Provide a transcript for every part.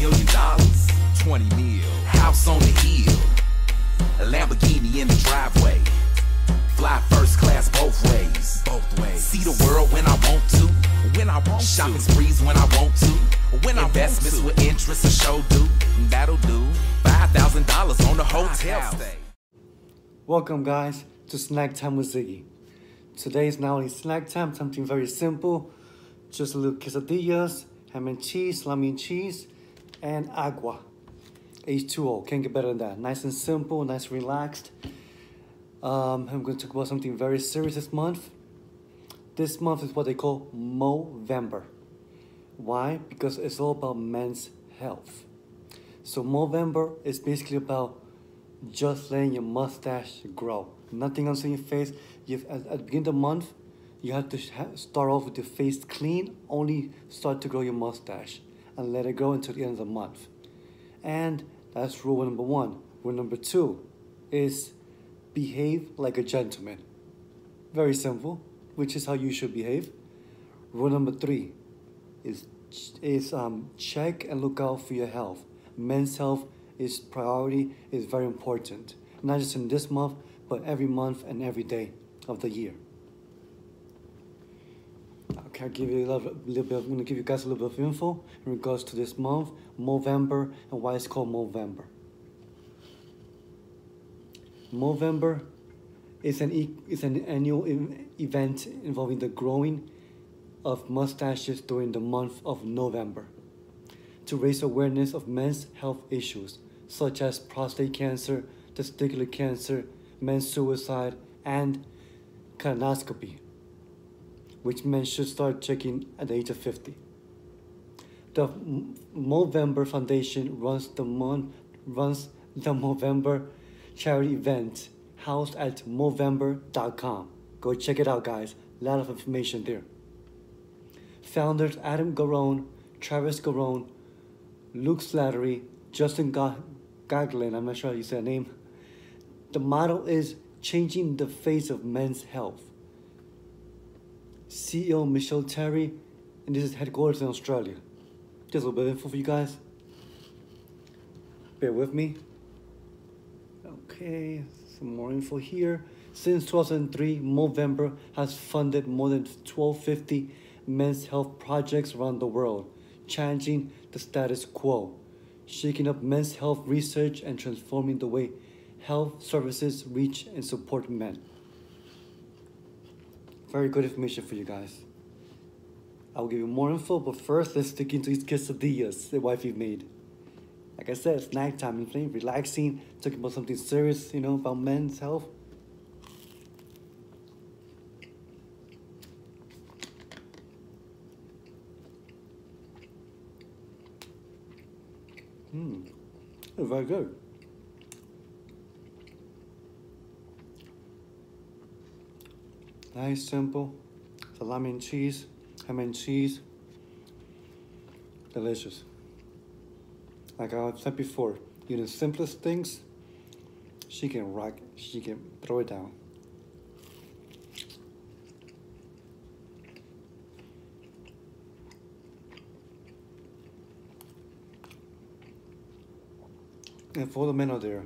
million dollars, 20 mil, house on the hill, a Lamborghini in the driveway. Fly first class both ways, both ways. See the world when I want to, when I want Shopping to. sprees when I want to, when Investments I want to. with interest a show do, that'll do. Five thousand dollars on the hotel stay. Welcome guys to Snack Time with Ziggy. Today is not only snack time, something very simple, just a little quesadillas, ham and cheese, salami and cheese, and agua. H2O, can't get better than that. Nice and simple, nice relaxed. Um, I'm going to talk about something very serious this month. This month is what they call Movember. Why? Because it's all about men's health. So Movember is basically about just letting your mustache grow. Nothing else on your face. You at, at the beginning of the month, you have to start off with your face clean. Only start to grow your mustache and let it go until the end of the month. And that's rule number one. Rule number two is behave like a gentleman. Very simple, which is how you should behave. Rule number three is is um, check and look out for your health. Men's health is priority, is very important. Not just in this month, but every month and every day of the year. I'll give you a little, little bit. I'm gonna give you guys a little bit of info in regards to this month, Movember, and why it's called Movember. Movember is an e is an annual event involving the growing of mustaches during the month of November to raise awareness of men's health issues such as prostate cancer, testicular cancer, men's suicide, and colonoscopy, which men should start checking at the age of 50. The Movember Foundation runs the Mon runs the Movember charity event housed at Movember.com. Go check it out, guys. A lot of information there. Founders Adam Garone, Travis Garone, Luke Slattery, Justin Gaglin, I'm not sure how you say that name. The motto is changing the face of men's health. CEO Michelle Terry, and this is headquarters in Australia. Just a little bit of info for you guys. Bear with me. Okay, some more info here. Since 2003, Movember has funded more than 1250 men's health projects around the world, challenging the status quo shaking up men's health research and transforming the way health services reach and support men. Very good information for you guys. I'll give you more info, but first let's dig into these quesadillas the wifey made. Like I said, snack time and playing, relaxing, talking about something serious, you know, about men's health. Hmm, very good. Nice, simple. Salami and cheese, ham and cheese. Delicious. Like I said before, you the simplest things, she can rock, she can throw it down. And for the men out there,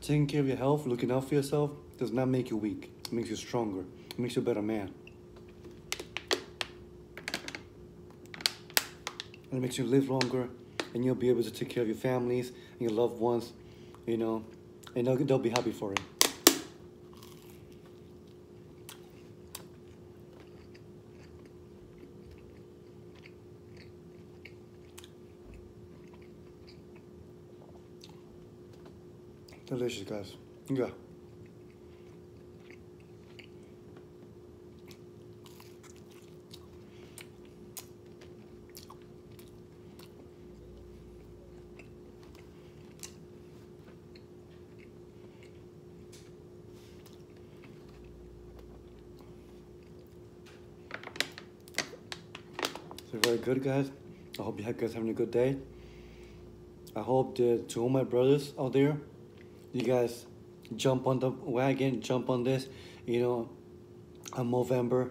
taking care of your health, looking out for yourself, does not make you weak. It makes you stronger. It makes you a better man. And it makes you live longer, and you'll be able to take care of your families and your loved ones, you know, and they'll, they'll be happy for it. Delicious, guys. Yeah. So very good, guys. I hope you guys having a good day. I hope that to all my brothers out there, you guys jump on the wagon, jump on this, you know, on November.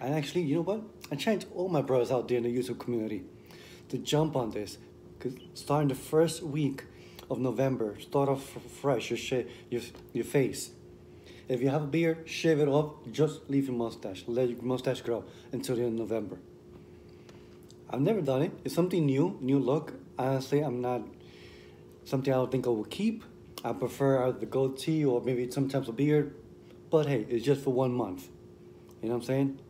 And actually, you know what? I challenge all my brothers out there in the YouTube community to jump on this. Cause starting the first week of November, start off fresh. Your your your face. If you have a beard, shave it off. Just leave your mustache. Let your mustache grow until the end of November. I've never done it. It's something new, new look. Honestly, I'm not something I don't think I will keep. I prefer either the goatee or maybe sometimes a beard. But hey, it's just for one month. You know what I'm saying?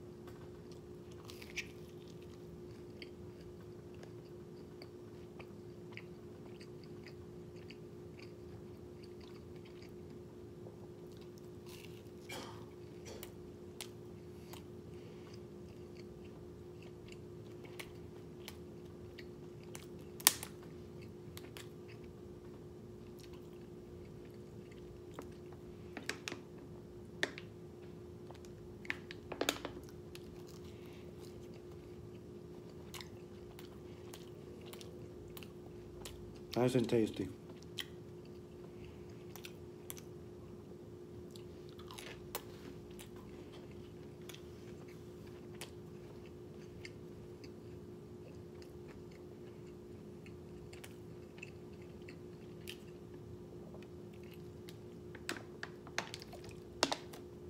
Nice and tasty.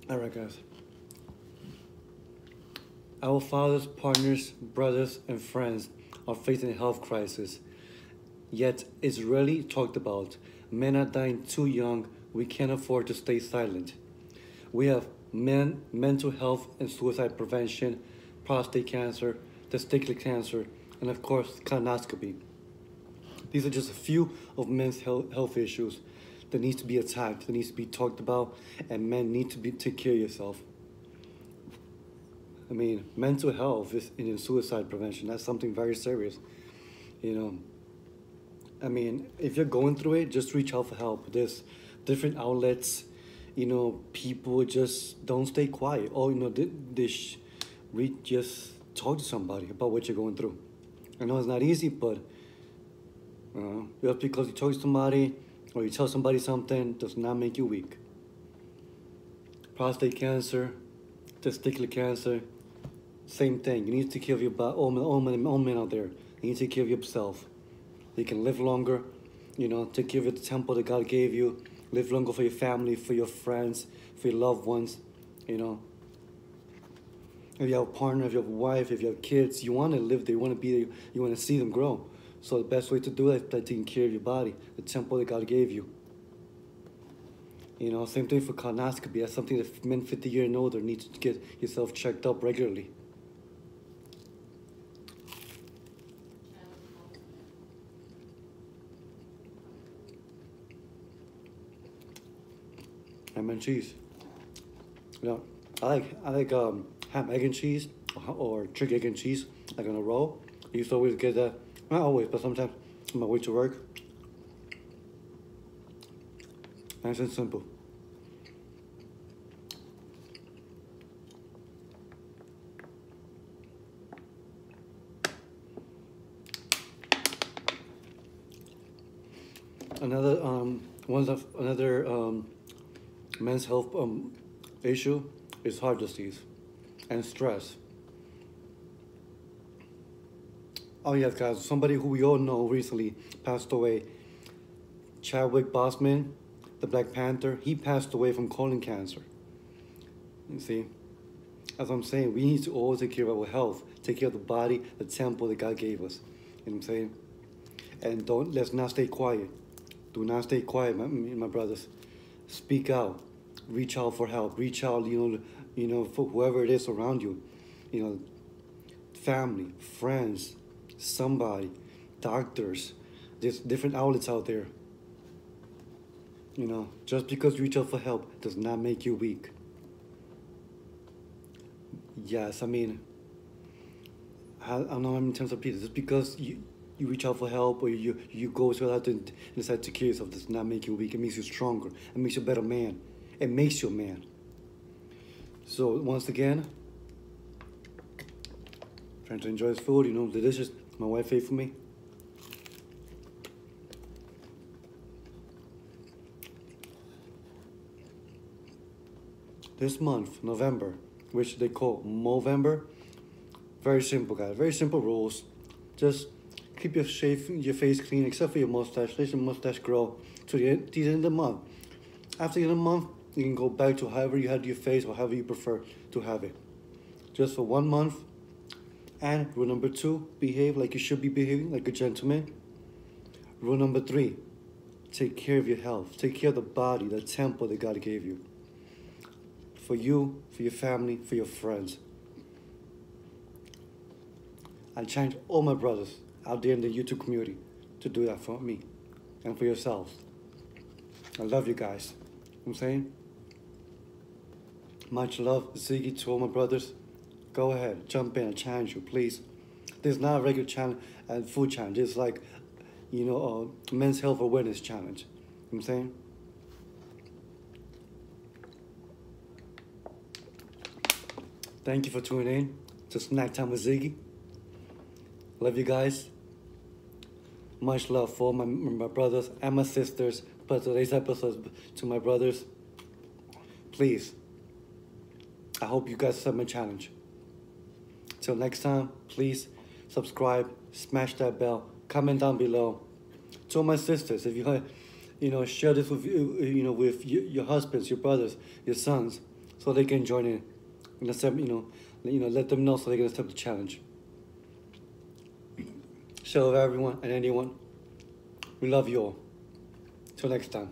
All right, guys. Our fathers, partners, brothers, and friends are facing a health crisis. Yet it's rarely talked about. Men are dying too young. We can't afford to stay silent. We have men, mental health and suicide prevention, prostate cancer, testicular cancer, and of course, colonoscopy. These are just a few of men's health, health issues that needs to be attacked, that needs to be talked about, and men need to be take care of yourself. I mean, mental health is in suicide prevention. That's something very serious. You know, I mean, if you're going through it, just reach out for help. There's different outlets. You know, people just don't stay quiet. Or you know, they, they sh- reach, just talk to somebody about what you're going through. I know it's not easy, but uh, just because you talk to somebody or you tell somebody something does not make you weak. Prostate cancer, testicular cancer, same thing. You need to take care of your body. All men, all men, all men out there, you need to take care of yourself. You can live longer, you know, take care of the temple that God gave you. Live longer for your family, for your friends, for your loved ones, you know. If you have a partner, if you have a wife, if you have kids, you want to live there, you want to be there, you want to see them grow. So the best way to do that is by taking care of your body, the temple that God gave you. You know, same thing for colonoscopy. That's something that men 50 years and older need to get yourself checked up regularly. Ham and cheese. You know, I like I like um, ham, egg, and cheese, or chicken, egg, and cheese, like on a roll. I used to always get that. Not always, but sometimes on my way to work. Nice and simple. Another um, one of another um, men's health um, issue is heart disease and stress. Oh yes, guys, somebody who we all know recently passed away. Chadwick Boseman, the Black Panther, he passed away from colon cancer. You see, as I'm saying, we need to always take care of our health, take care of the body, the temple that God gave us. You know what I'm saying? And don't let's not stay quiet. Do not stay quiet, my, my brothers. Speak out. Reach out for help. Reach out, you know, you know, for whoever it is around you. You know, family, friends, somebody, doctors. There's different outlets out there. You know, just because you reach out for help does not make you weak. Yes, I mean, I, I don't know in terms of people. Just because you you reach out for help or you you go so out and decide to kill yourself does not make you weak. It makes you stronger. It makes you a better man. It makes you a man. So once again, trying to enjoy his food. You know, delicious. My wife ate for me. This month, November, which they call Movember, very simple, guys. Very simple rules. Just keep your shave, your face clean, except for your mustache. Let your mustache grow to the end, the end of the month. After the end of the month, you can go back to however you had your face or however you prefer to have it. Just for one month. And rule number two, behave like you should be behaving, like a gentleman. Rule number three, take care of your health. Take care of the body, the temple that God gave you. For you, for your family, for your friends. I challenge all my brothers out there in the YouTube community to do that for me and for yourselves. I love you guys. You know I'm saying? Much love, Ziggy, to all my brothers. Go ahead, jump in. I challenge you, please. This is not a regular challenge and uh, food challenge. It's like, you know, a men's health awareness challenge. You know what I'm saying? Thank you for tuning in to Snack Time with Ziggy. Love you guys. Much love for my, my brothers and my sisters. But today's episode to my brothers. Please, I hope you guys accept my challenge. Till next time, please subscribe, smash that bell, comment down below. To my sisters, if you you know share this with you, you know with your, husbands, your brothers, your sons, so they can join in and accept you know you know let them know so they can accept the challenge. With everyone and anyone. We love you all. Till next time.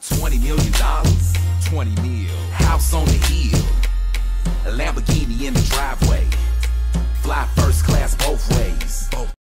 $20 million, 20 mil, house on the hill, a Lamborghini in the driveway, fly first class both ways.